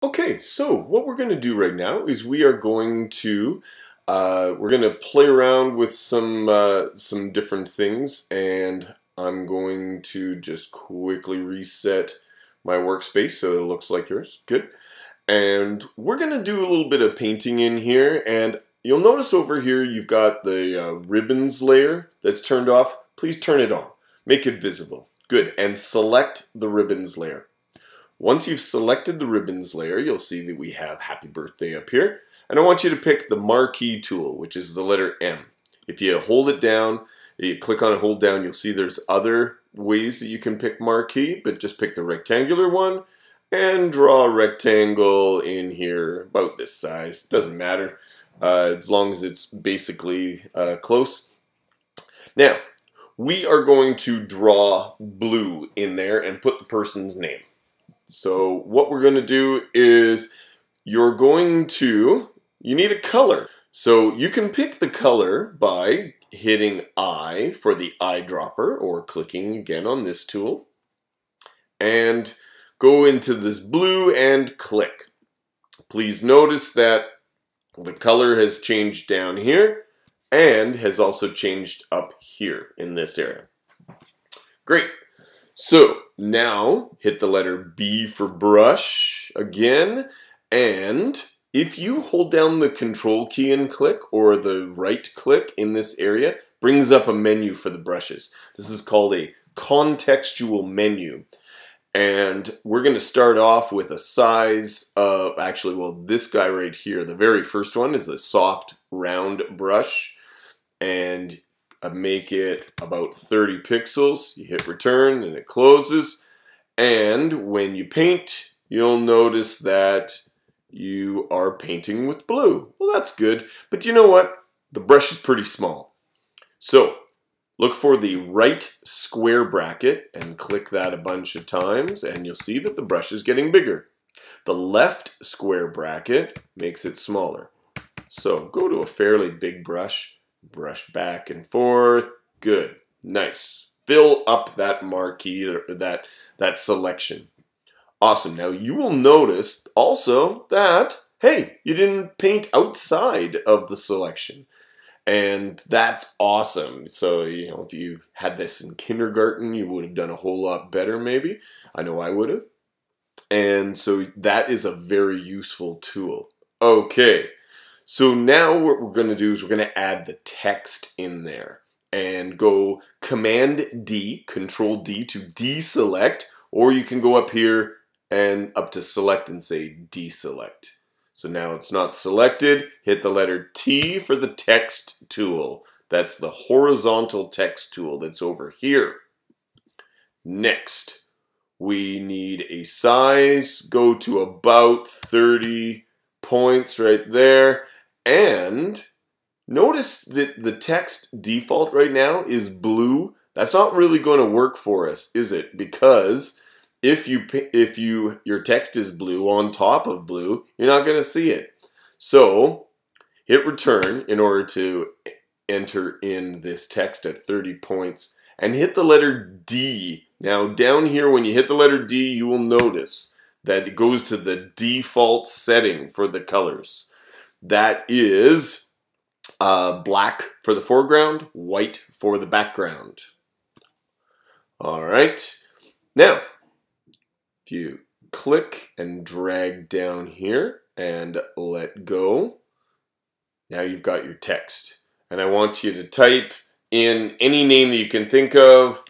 Okay, so what we're going to do right now is we are going to uh, we're going to play around with some uh, some different things, and I'm going to just quickly reset my workspace so it looks like yours. Good. And we're going to do a little bit of painting in here, and you'll notice over here you've got the uh, ribbons layer that's turned off. Please turn it on. Make it visible. Good. And select the ribbons layer. Once you've selected the ribbons layer, you'll see that we have happy birthday up here. And I want you to pick the marquee tool, which is the letter M. If you hold it down, you click on it, hold down, you'll see there's other ways that you can pick marquee, but just pick the rectangular one and draw a rectangle in here about this size. Doesn't matter, uh, as long as it's basically uh, close. Now, we are going to draw blue in there and put the person's name. So what we're going to do is you're going to, you need a color. So you can pick the color by hitting I for the eyedropper or clicking again on this tool and go into this blue and click. Please notice that the color has changed down here and has also changed up here in this area. Great. So now hit the letter B for brush again. And if you hold down the control key and click or the right click in this area, brings up a menu for the brushes. This is called a contextual menu. And we're going to start off with a size of, actually, well, this guy right here, the very first one is a soft round brush. And uh, make it about 30 pixels. You hit return and it closes. And when you paint, you'll notice that you are painting with blue. Well, that's good. But you know what? The brush is pretty small. So look for the right square bracket and click that a bunch of times and you'll see that the brush is getting bigger. The left square bracket makes it smaller. So go to a fairly big brush brush back and forth. Good. Nice. Fill up that marquee, that, that selection. Awesome. Now you will notice also that, hey, you didn't paint outside of the selection. And that's awesome. So, you know, if you had this in kindergarten, you would have done a whole lot better, maybe. I know I would have. And so that is a very useful tool. Okay. So now what we're going to do is we're going to add the text in there and go Command D, Control D to deselect, or you can go up here and up to select and say deselect. So now it's not selected. Hit the letter T for the text tool. That's the horizontal text tool that's over here. Next, we need a size. Go to about 30 points right there. And notice that the text default right now is blue. That's not really going to work for us, is it? Because if you if you your text is blue on top of blue, you're not going to see it. So hit return in order to enter in this text at 30 points and hit the letter D. Now down here when you hit the letter D, you will notice that it goes to the default setting for the colors. That is uh, black for the foreground, white for the background. All right. Now, if you click and drag down here and let go, now you've got your text. And I want you to type in any name that you can think of.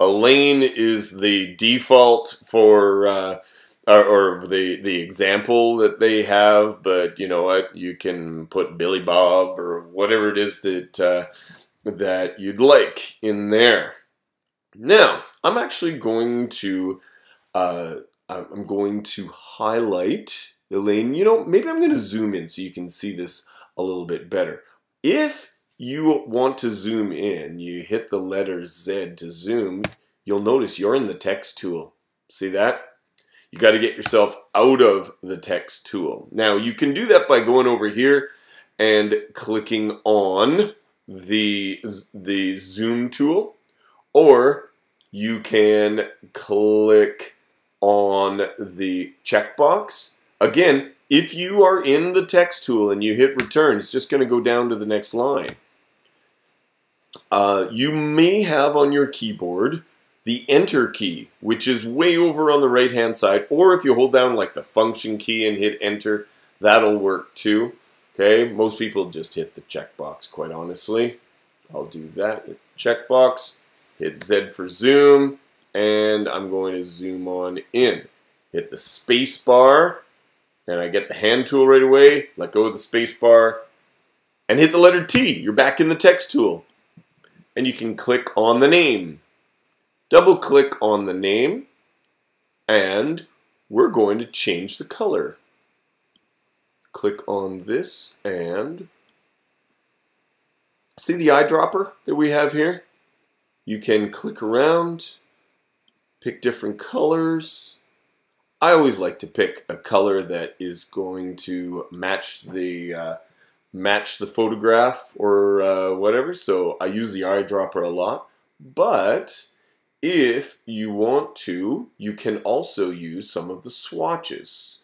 Elaine is the default for uh, or, or, the the example that they have, but you know what? You can put Billy Bob or whatever it is that uh, that you'd like in there. Now, I'm actually going to uh, I'm going to highlight Elaine. You know, maybe I'm going to zoom in so you can see this a little bit better. If you want to zoom in, you hit the letter Z to zoom. You'll notice you're in the text tool. See that? You got to get yourself out of the text tool. Now, you can do that by going over here and clicking on the, the zoom tool, or you can click on the checkbox Again, if you are in the text tool and you hit return, it's just going to go down to the next line. Uh, you may have on your keyboard the enter key, which is way over on the right hand side, or if you hold down like the function key and hit enter, that'll work too. Okay, most people just hit the checkbox, quite honestly. I'll do that, hit the checkbox, hit Z for zoom, and I'm going to zoom on in. Hit the space bar, and I get the hand tool right away, let go of the space bar, and hit the letter T. You're back in the text tool. And you can click on the name. Double click on the name, and we're going to change the color. Click on this and see the eyedropper that we have here? You can click around, pick different colors. I always like to pick a color that is going to match the uh, match the photograph or uh, whatever. So I use the eyedropper a lot. But if you want to, you can also use some of the swatches.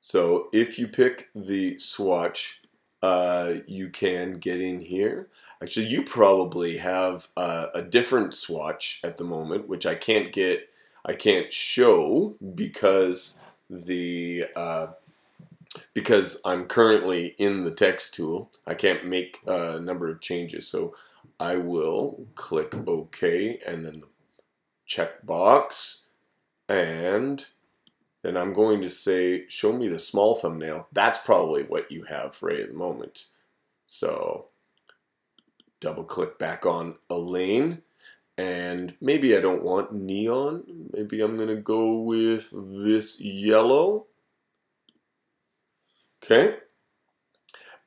So if you pick the swatch, uh, you can get in here. Actually, you probably have uh, a different swatch at the moment, which I can't get, I can't show because the uh, because I'm currently in the text tool. I can't make a number of changes, so I will click OK and then the checkbox and then I'm going to say show me the small thumbnail. That's probably what you have right at the moment. So double click back on Elaine and maybe I don't want neon. Maybe I'm going to go with this yellow. Okay.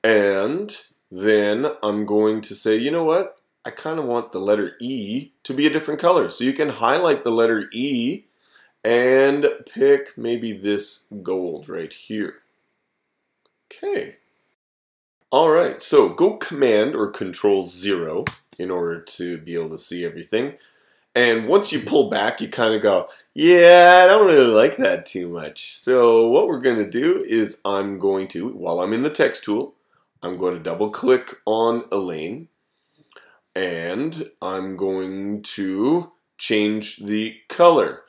And then I'm going to say, you know what? I kind of want the letter E to be a different color. So you can highlight the letter E and pick maybe this gold right here. Okay. All right, so go Command or Control Zero in order to be able to see everything. And once you pull back, you kind of go, yeah, I don't really like that too much. So what we're going to do is I'm going to, while I'm in the text tool, I'm going to double click on Elaine and I'm going to change the color.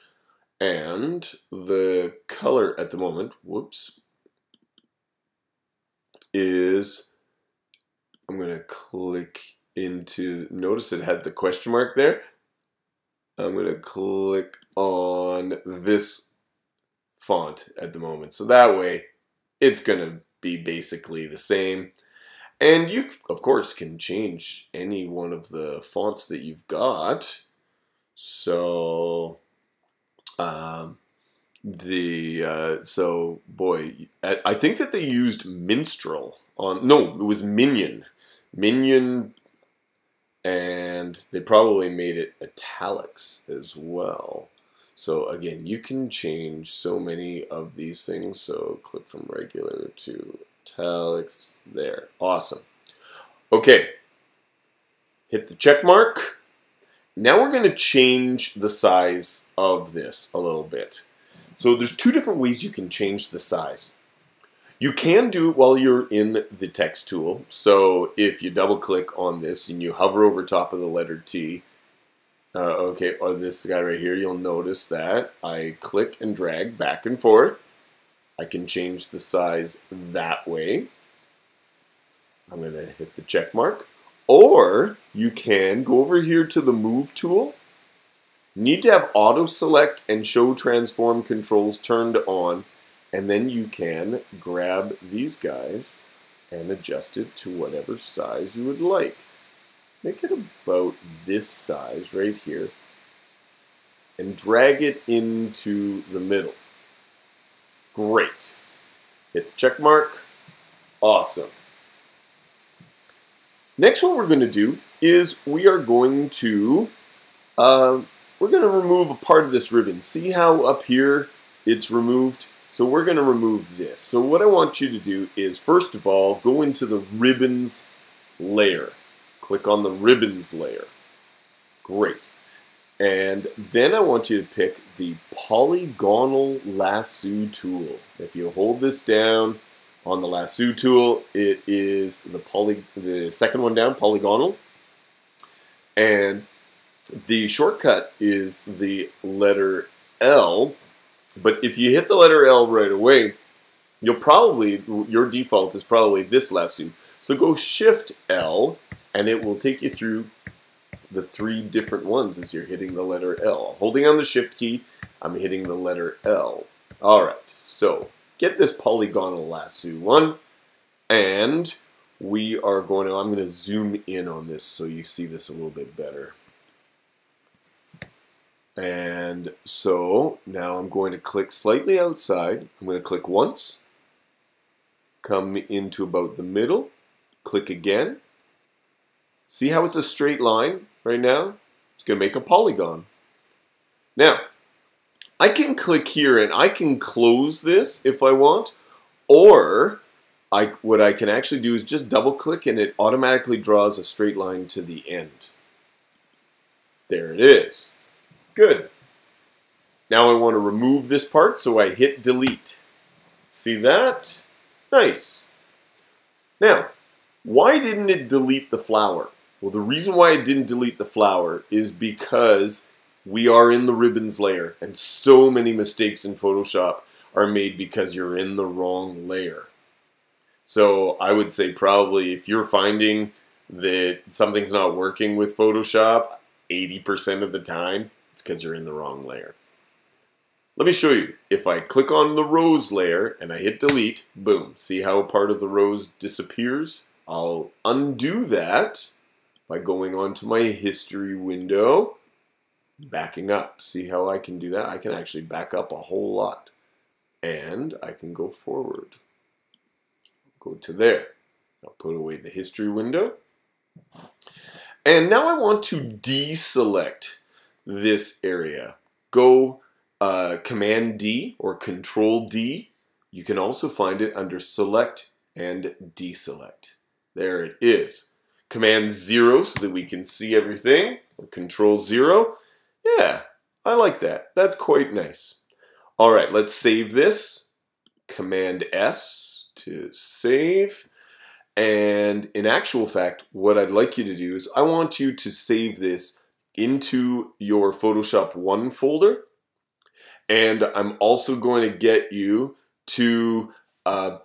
And the color at the moment, whoops, is, I'm going to click into, notice it had the question mark there. I'm going to click on this font at the moment. So that way it's going to be basically the same. And you, of course, can change any one of the fonts that you've got. So, um, the uh, so boy, I, I think that they used Minstrel on. No, it was Minion, Minion, and they probably made it italics as well. So again, you can change so many of these things. So click from regular to italics there. Awesome. Okay. Hit the check mark. Now we're going to change the size of this a little bit. So there's two different ways you can change the size. You can do it while you're in the text tool. So if you double click on this and you hover over top of the letter T, uh, okay, or this guy right here, you'll notice that I click and drag back and forth. I can change the size that way. I'm going to hit the check mark. Or you can go over here to the Move tool. Need to have Auto Select and Show Transform controls turned on. And then you can grab these guys and adjust it to whatever size you would like. Make it about this size right here. And drag it into the middle. Great. Hit the check mark. Awesome. Next, what we're going to do is we are going to uh, we're going to remove a part of this ribbon. See how up here it's removed? So we're going to remove this. So what I want you to do is, first of all, go into the ribbons layer. Click on the ribbons layer. Great. And then I want you to pick the polygonal lasso tool. If you hold this down on the lasso tool, it is the poly the second one down, polygonal. And the shortcut is the letter L. But if you hit the letter L right away, you'll probably, your default is probably this lasso. So go Shift L and it will take you through the three different ones as you're hitting the letter L. Holding on the Shift key, I'm hitting the letter L. All right, so get this polygonal lasso one, and we are going to, I'm going to zoom in on this so you see this a little bit better. And so now I'm going to click slightly outside. I'm going to click once, come into about the middle, click again. See how it's a straight line right now? It's going to make a polygon. Now, I can click here and I can close this if I want, or I, what I can actually do is just double click and it automatically draws a straight line to the end. There it is. Good. Now I want to remove this part, so I hit delete. See that? Nice. Now, why didn't it delete the flower? Well, the reason why I didn't delete the flower is because we are in the ribbons layer, and so many mistakes in Photoshop are made because you're in the wrong layer. So I would say probably if you're finding that something's not working with Photoshop 80% of the time, it's because you're in the wrong layer. Let me show you. If I click on the rose layer and I hit delete, boom, see how a part of the rose disappears? I'll undo that by going onto my history window, backing up. See how I can do that? I can actually back up a whole lot. And I can go forward. Go to there. I'll put away the history window. And now I want to deselect this area. Go uh, Command D or Control D. You can also find it under Select and Deselect. There it is. Command 0 so that we can see everything. Control 0. Yeah, I like that. That's quite nice. All right, let's save this. Command S to save. And in actual fact, what I'd like you to do is I want you to save this into your Photoshop 1 folder. And I'm also going to get you to, uh,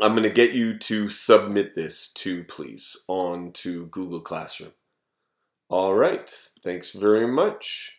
I'm going to get you to submit this to, please, on to Google Classroom. All right. Thanks very much.